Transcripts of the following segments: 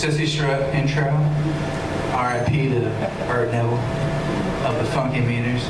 Cissy Strut Intro, RIP to Art Neville of the Funky Meters.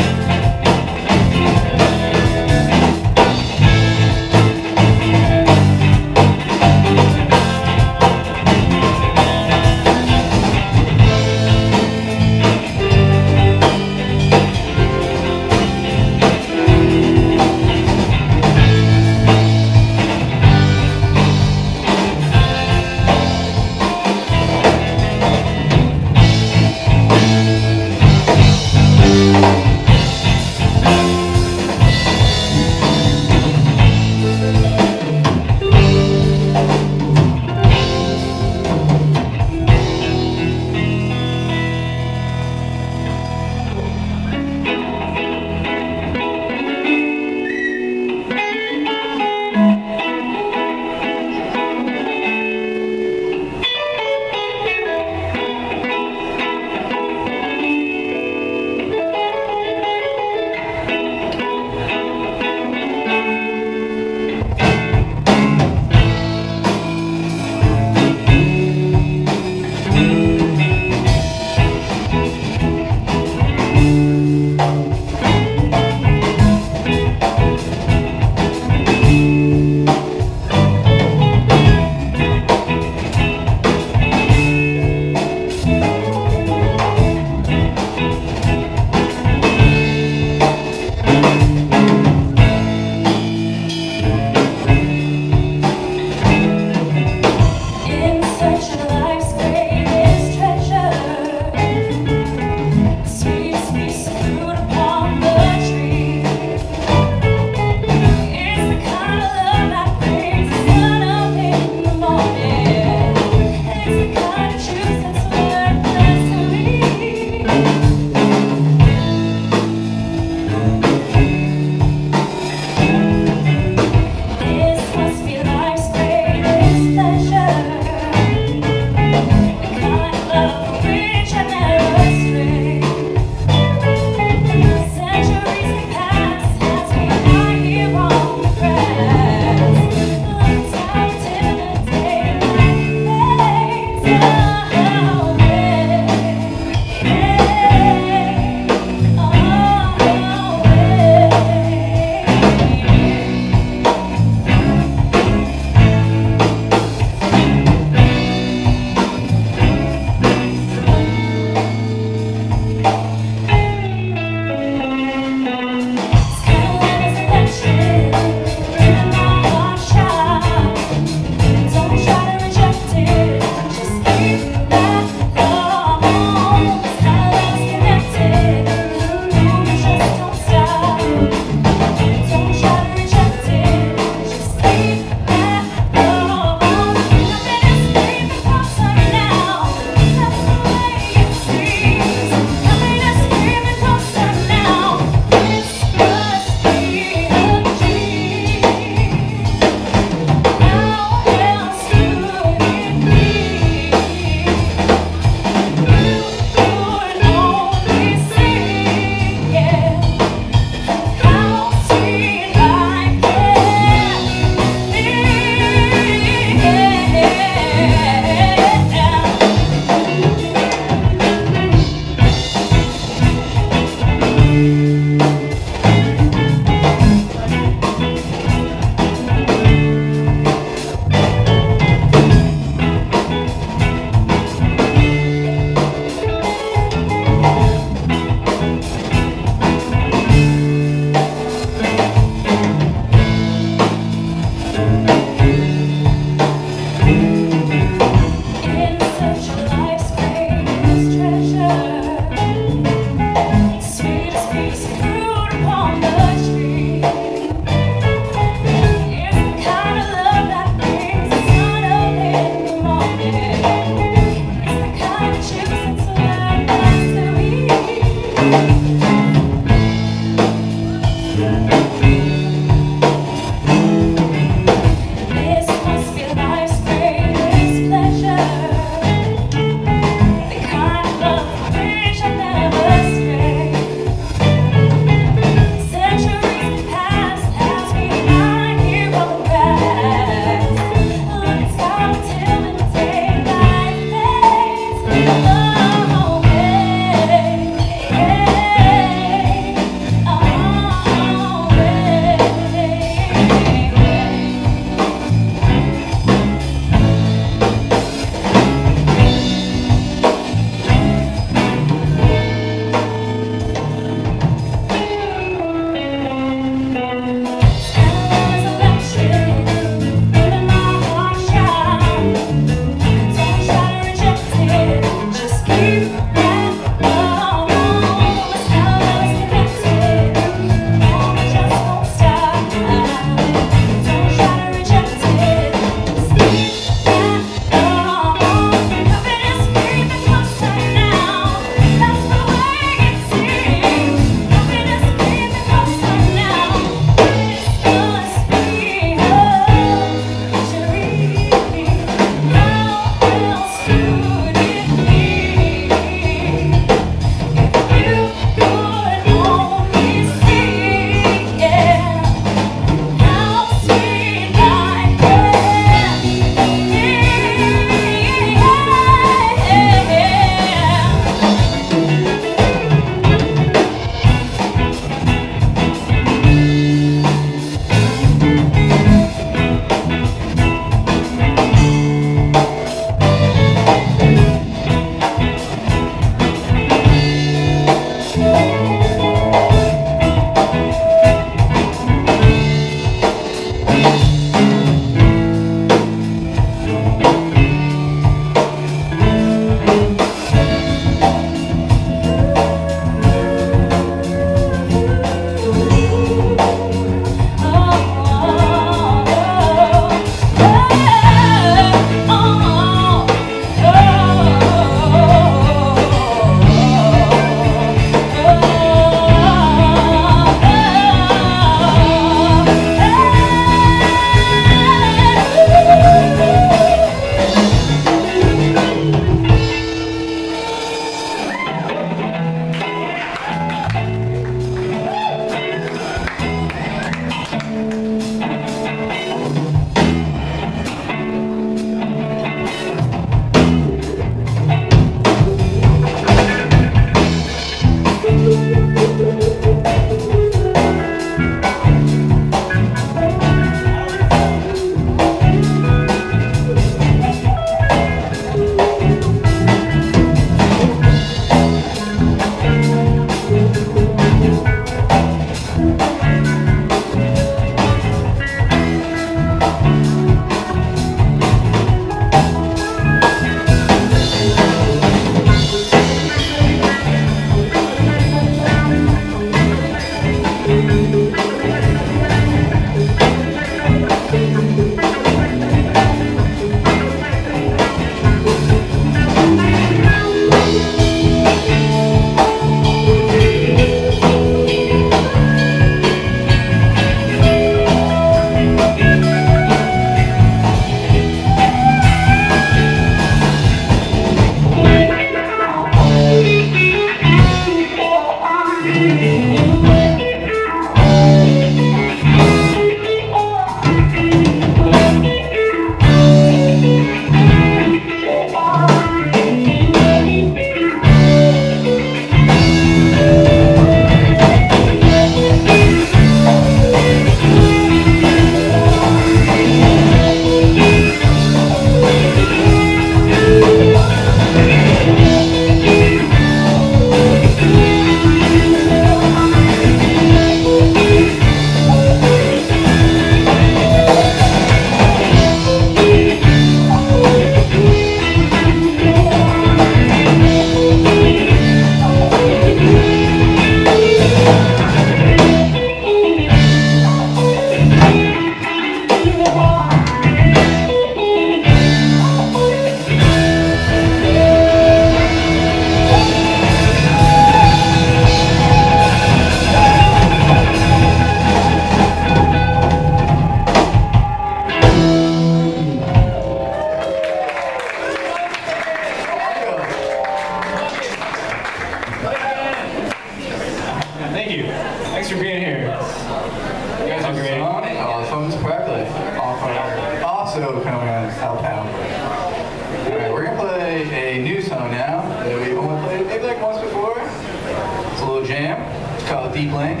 Jam. It's called Deep Link.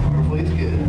Hopefully it's good.